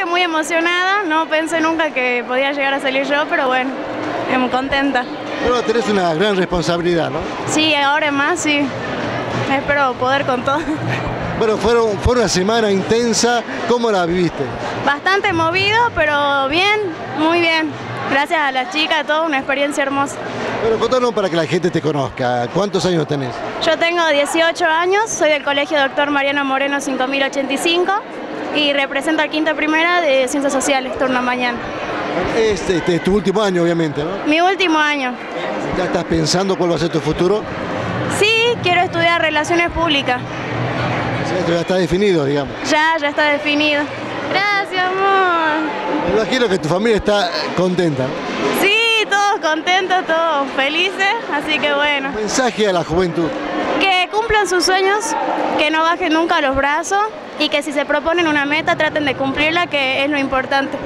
que muy emocionada, no pensé nunca que podía llegar a salir yo, pero bueno, muy contenta. Pero tenés una gran responsabilidad, ¿no? Sí, ahora más, sí. Espero poder con todo. Bueno, fueron, fue una semana intensa, ¿cómo la viviste? Bastante movido, pero bien, muy bien. Gracias a las chicas, todo una experiencia hermosa. Bueno, contanos para que la gente te conozca, ¿cuántos años tenés? Yo tengo 18 años, soy del Colegio Doctor Mariano Moreno 5085 y represento al quinto primera de Ciencias Sociales, turno mañana. Este, este es tu último año, obviamente, ¿no? Mi último año. ¿Ya estás pensando cuál va a ser tu futuro? Sí, quiero estudiar Relaciones Públicas. Esto ya está definido, digamos. Ya, ya está definido. Gracias, amor. Me imagino que tu familia está contenta. Sí, todos contentos, todos felices, así que bueno. Mensaje a la juventud. Cumplan sus sueños, que no bajen nunca los brazos y que si se proponen una meta traten de cumplirla, que es lo importante.